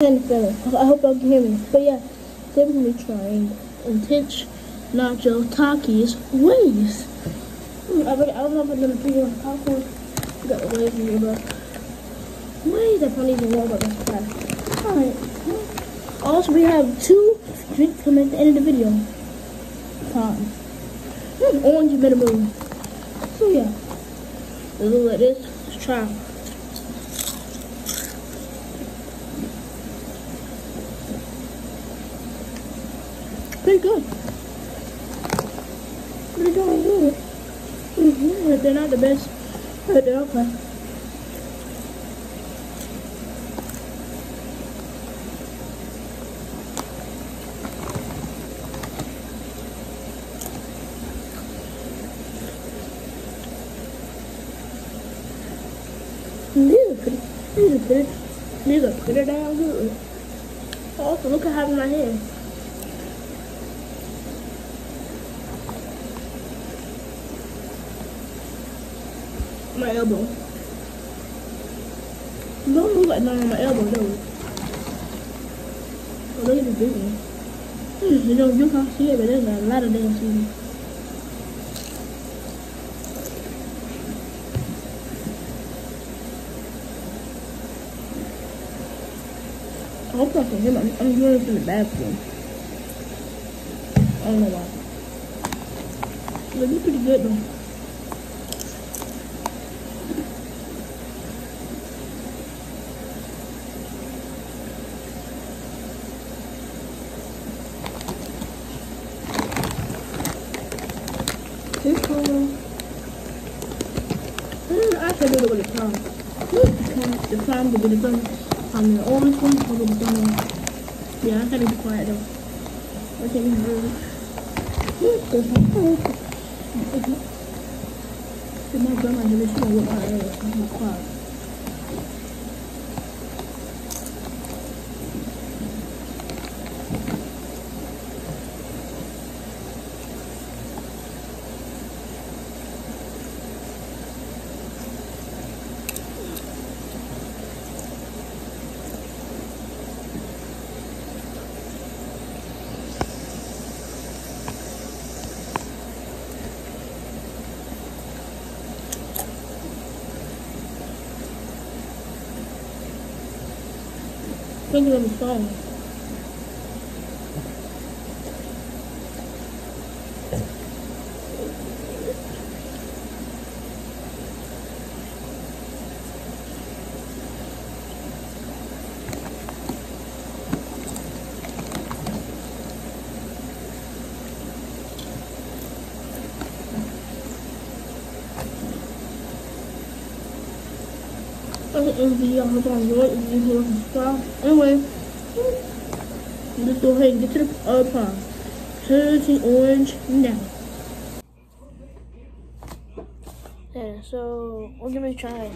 I hope y'all can hear me. But yeah, they're gonna be trying intense nacho Takis Waves. Mm, I, I don't know if I'm gonna be out popcorn. Got the ways in here, but ways I don't even know about this class. Alright. Also, we have two drinks coming at the end of the video. Time. Mm, orange minimum. So yeah, let's look at this. Let's try. Pretty good. Pretty darn good. Mm -hmm. They're not the best, but they're okay. These are pretty, these are pretty, these are pretty damn good. Also, look at how my hand. My elbow. Don't look like none on my elbow though. Oh, look at the big one. You know, you can't see it, but there's a lot of damn season. I hope I can hear my, I'm doing this in the bathroom. I don't know why. But it's pretty good though. This one. Should do the. The plum, the with the. And the orange one, the with the plum. Yeah, I gotta be quiet though. I can't be rude. If my grandma would my ass. I'm quiet. Thinking of the and video, I you enjoyed. If you enjoyed, subscribe. Anyway, let's go ahead and get to the other pie. Here's orange now. Yeah, so we're gonna be trying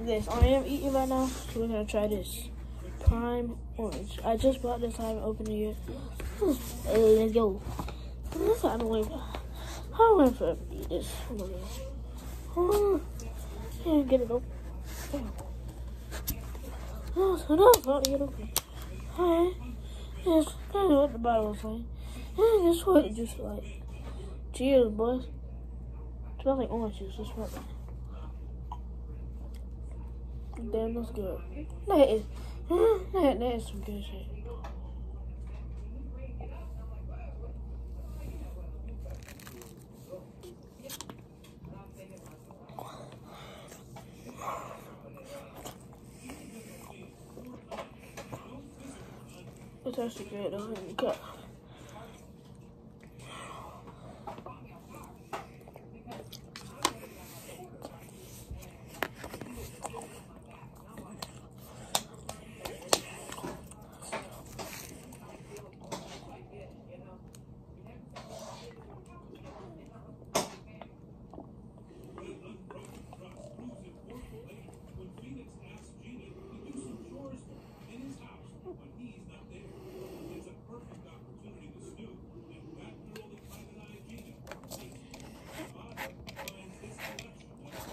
this. I am eating right now, so we're gonna try this prime orange. I just bought this. I haven't opened it yet. Let's go. This I don't wait. I wait for eat this. Oh, yeah, get it open. Oh, so that's not yet open. Alright. Yes, that's what the bottle was like. And guess what? It just like. Cheers, boys. It smells like orange juice. Smells like. Damn, that's good. That is. That, that is some good shit. It's actually good though. Okay.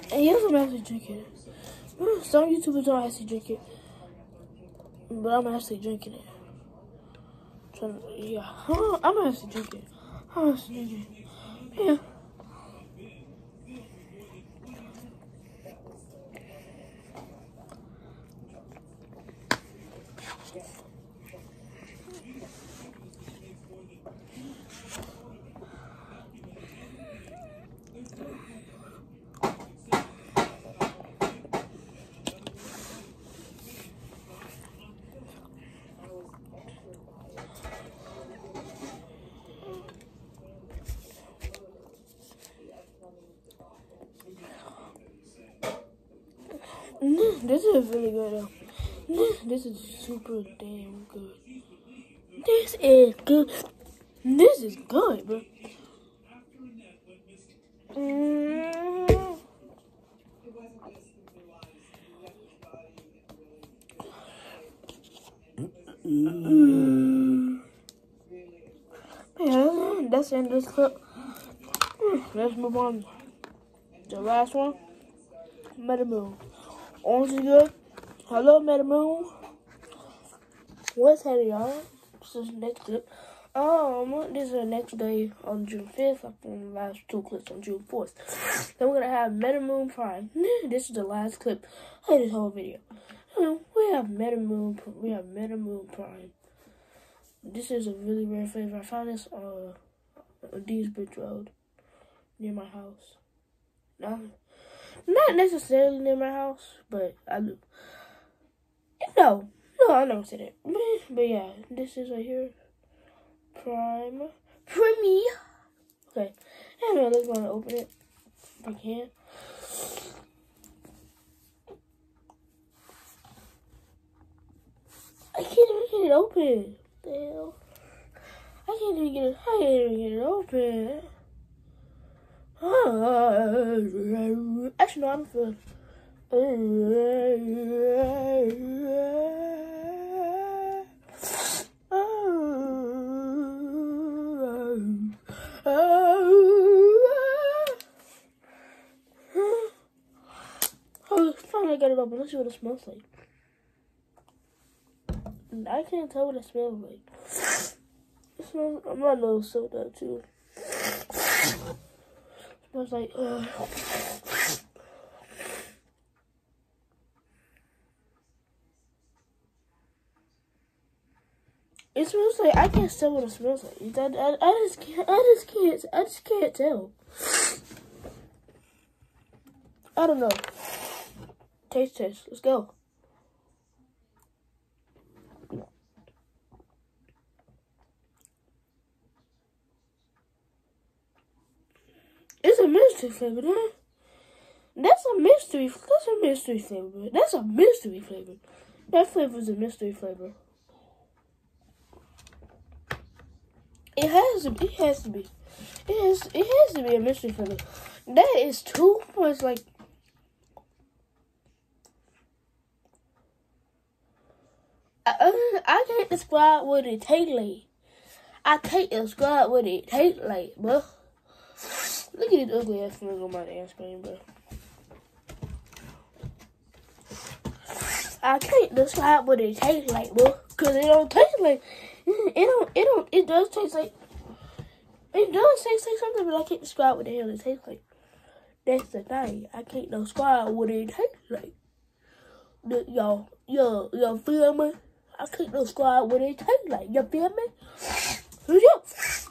And he also actually drink it. Some YouTubers don't actually drink it. but I'm actually drinking it. Trying to, yeah, I'm actually drinking. I'm actually drinking. Yeah. This is really good This is super damn good. This is good. This is good, bro. Mm. Mm. Yeah, that's of this clip. Let's move on. The last one, Meta Moon. Orange is good. Hello, Meta Moon. What's happening, y'all? This is next clip. Um, this is the next day on June 5th. I filmed the last two clips on June 4th. Then we're gonna have Meta Moon Prime. This is the last clip of this whole video. We have Meta Moon. We have Meta Moon Prime. This is a really rare flavor. I found this uh, on Deans Bridge Road near my house. Now, not necessarily near my house, but I do. No, no, I don't say that. But yeah, this is right here. Prime. Prime. Okay. Anyway, let's go and open it if I can. I can't even get it open. The hell? I can't even get it. I can't even get it open. Actually, no, I'm good. Oh, finally got it open. Let's see what it smells like. I can't tell what it smells like. It smells, my nose so that too. Was like, uh. It smells like I can't tell what it smells like. I, I, I just can't. I just can't. I just can't tell. I don't know. Taste test. Let's go. It's a mystery flavor? That's a mystery. That's a mystery flavor. That's a mystery flavor. That flavor is a mystery flavor. It has to. Be, it has to be. It has. It has to be a mystery flavor. That is too much like. I, I can't describe what it tastes like. I can't describe what it tastes like, bro. Look at this ugly ass thing on my ass cream, bro. I can't describe what it tastes like, bro, cause it don't taste like it don't it don't it does taste like it does taste like something, but I can't describe what the hell it tastes like. That's the thing. I can't describe what it tastes like. Y'all, y'all, y'all feel me? I can't describe what it tastes like. You feel me? Yeah.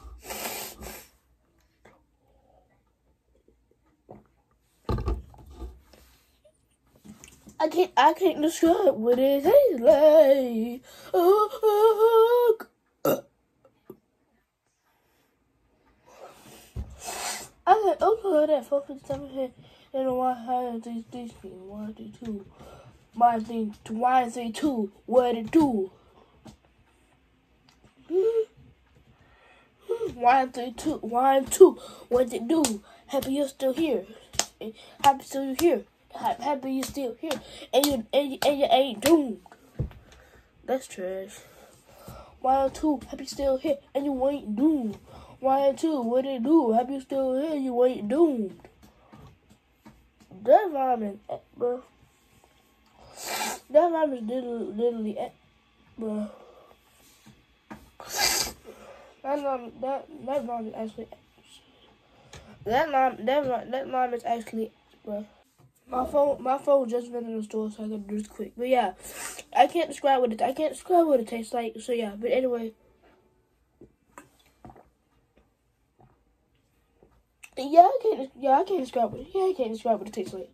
I can't I can't describe what it tastes like. Oh, oh, oh. I can upload that focus seven here and why have these. My thing one three two what it do. One two what it do. Happy you're still here. Happy still you here happy you still here and you and you, and you ain't doomed. That's trash. Why two? Happy still here and you ain't doomed. Why two? What it do? Happy still here? You ain't doomed. That rhyme is, bro. That rhyme is literally, literally Bro. That lime, that that lime is actually that lime that that lime is actually, bro. My phone my phone just went in the store, so I gotta do this quick. But yeah, I can't describe what it I can't describe what it tastes like. So yeah, but anyway. Yeah, I can't. Yeah, I can't describe it. Yeah, I can't describe what it tastes like.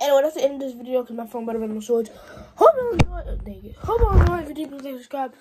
Anyway, that's the end of this video because my phone better than my swords. Hope you enjoyed. Dang it. Hope you enjoyed. You did, please subscribe.